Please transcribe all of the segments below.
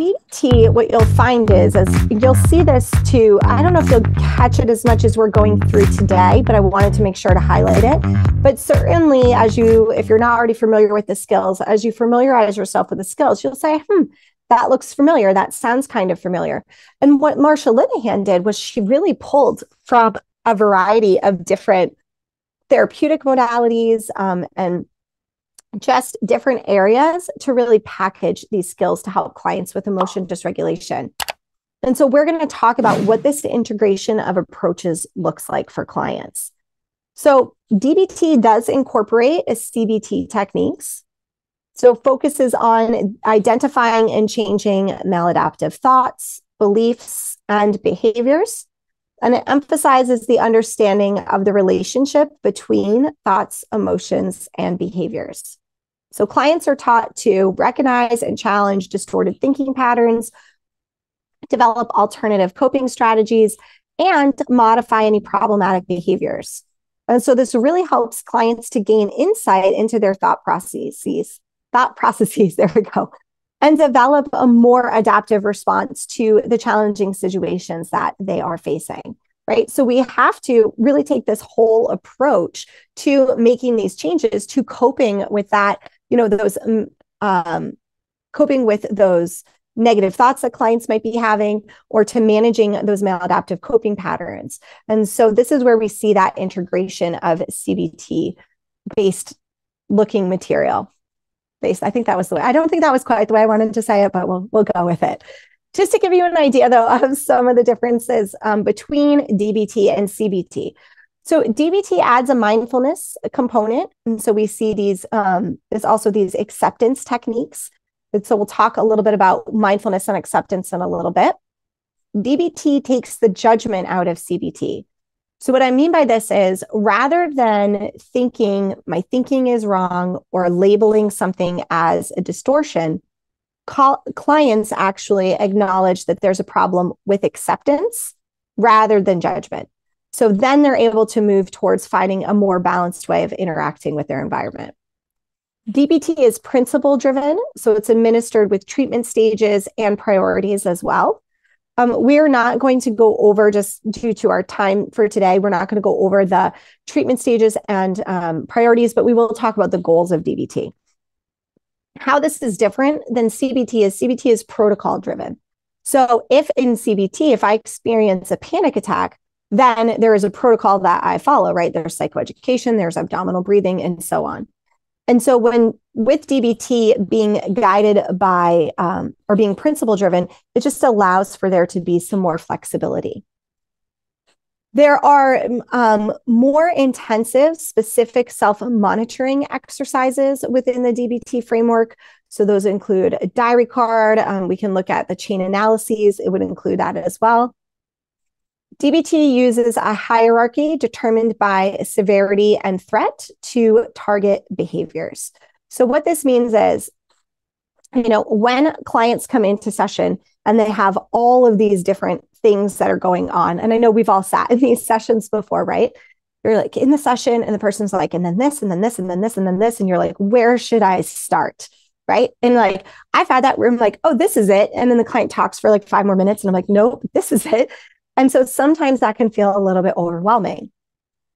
DBT, what you'll find is, is you'll see this too. I don't know if you'll catch it as much as we're going through today, but I wanted to make sure to highlight it. But certainly, as you, if you're not already familiar with the skills, as you familiarize yourself with the skills, you'll say, hmm, that looks familiar. That sounds kind of familiar. And what Marsha Linehan did was she really pulled from a variety of different therapeutic modalities um, and just different areas to really package these skills to help clients with emotion dysregulation. And so we're going to talk about what this integration of approaches looks like for clients. So DBT does incorporate a CBT techniques. So focuses on identifying and changing maladaptive thoughts, beliefs, and behaviors. And it emphasizes the understanding of the relationship between thoughts, emotions, and behaviors. So clients are taught to recognize and challenge distorted thinking patterns, develop alternative coping strategies, and modify any problematic behaviors. And so this really helps clients to gain insight into their thought processes, thought processes, there we go, and develop a more adaptive response to the challenging situations that they are facing. Right. So we have to really take this whole approach to making these changes to coping with that you know those um, um, coping with those negative thoughts that clients might be having or to managing those maladaptive coping patterns and so this is where we see that integration of cbt based looking material based i think that was the way i don't think that was quite the way i wanted to say it but we'll, we'll go with it just to give you an idea though of some of the differences um, between dbt and cbt so DBT adds a mindfulness component. And so we see these, um, there's also these acceptance techniques. And so we'll talk a little bit about mindfulness and acceptance in a little bit. DBT takes the judgment out of CBT. So what I mean by this is rather than thinking my thinking is wrong or labeling something as a distortion, call, clients actually acknowledge that there's a problem with acceptance rather than judgment. So then they're able to move towards finding a more balanced way of interacting with their environment. DBT is principle driven, so it's administered with treatment stages and priorities as well. Um, we're not going to go over, just due to our time for today, we're not going to go over the treatment stages and um, priorities, but we will talk about the goals of DBT. How this is different than CBT is CBT is protocol driven. So if in CBT, if I experience a panic attack, then there is a protocol that I follow, right? There's psychoeducation, there's abdominal breathing, and so on. And so, when with DBT being guided by um, or being principle driven, it just allows for there to be some more flexibility. There are um, more intensive, specific self monitoring exercises within the DBT framework. So, those include a diary card. Um, we can look at the chain analyses, it would include that as well. DBT uses a hierarchy determined by severity and threat to target behaviors. So, what this means is, you know, when clients come into session and they have all of these different things that are going on, and I know we've all sat in these sessions before, right? You're like in the session, and the person's like, and then this, and then this, and then this, and then this, and you're like, where should I start? Right. And like, I've had that room, like, oh, this is it. And then the client talks for like five more minutes, and I'm like, nope, this is it. And so sometimes that can feel a little bit overwhelming.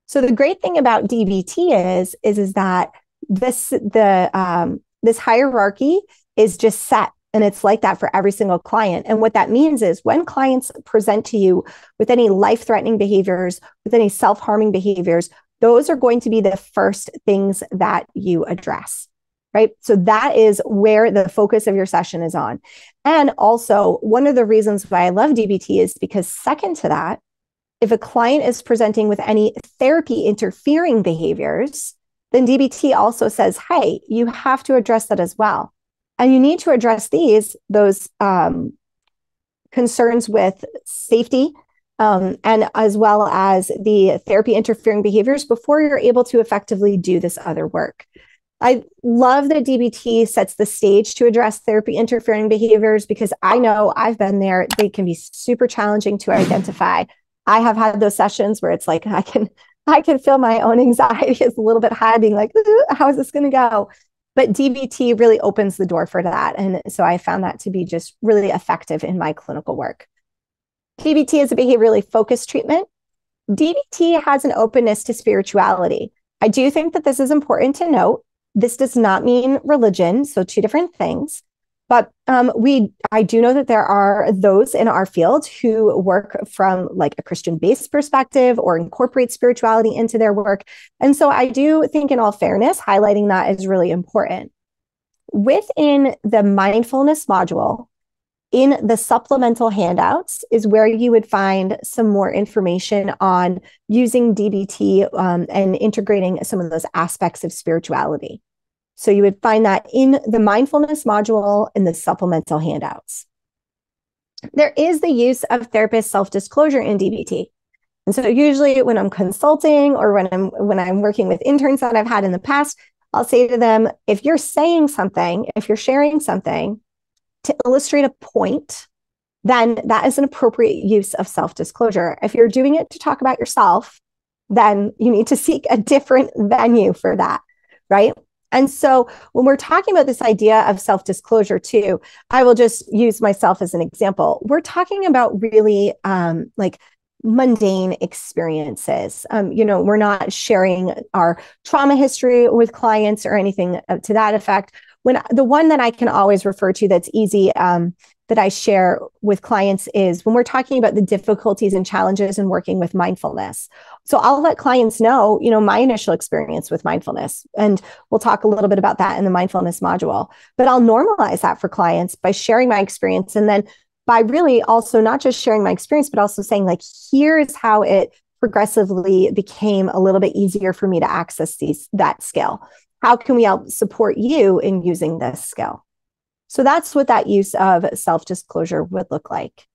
So the great thing about DBT is, is, is that this the um, this hierarchy is just set and it's like that for every single client. And what that means is when clients present to you with any life threatening behaviors, with any self harming behaviors, those are going to be the first things that you address right? So that is where the focus of your session is on. And also, one of the reasons why I love DBT is because, second to that, if a client is presenting with any therapy interfering behaviors, then DBT also says, hey, you have to address that as well. And you need to address these, those um, concerns with safety, um, and as well as the therapy interfering behaviors before you're able to effectively do this other work. I love that DBT sets the stage to address therapy interfering behaviors because I know I've been there. They can be super challenging to identify. I have had those sessions where it's like I can I can feel my own anxiety is a little bit high, being like, how is this going to go? but DBT really opens the door for that. And so I found that to be just really effective in my clinical work. DBT is a behaviorally focused treatment. DBT has an openness to spirituality. I do think that this is important to note. This does not mean religion, so two different things. But um, we, I do know that there are those in our field who work from like a Christian based perspective or incorporate spirituality into their work. And so I do think, in all fairness, highlighting that is really important. Within the mindfulness module, in the supplemental handouts is where you would find some more information on using DBT um, and integrating some of those aspects of spirituality. So you would find that in the mindfulness module in the supplemental handouts. There is the use of therapist self-disclosure in DBT. And so usually when I'm consulting or when I'm when I'm working with interns that I've had in the past, I'll say to them, if you're saying something, if you're sharing something to illustrate a point, then that is an appropriate use of self-disclosure. If you're doing it to talk about yourself, then you need to seek a different venue for that, right? And so when we're talking about this idea of self disclosure, too, I will just use myself as an example. We're talking about really um, like mundane experiences. Um, you know, we're not sharing our trauma history with clients or anything to that effect. When the one that I can always refer to that's easy um, that I share with clients is when we're talking about the difficulties and challenges in working with mindfulness. So I'll let clients know, you know, my initial experience with mindfulness. And we'll talk a little bit about that in the mindfulness module. But I'll normalize that for clients by sharing my experience and then by really also not just sharing my experience, but also saying, like, here's how it progressively became a little bit easier for me to access these that skill how can we help support you in using this skill? So that's what that use of self disclosure would look like.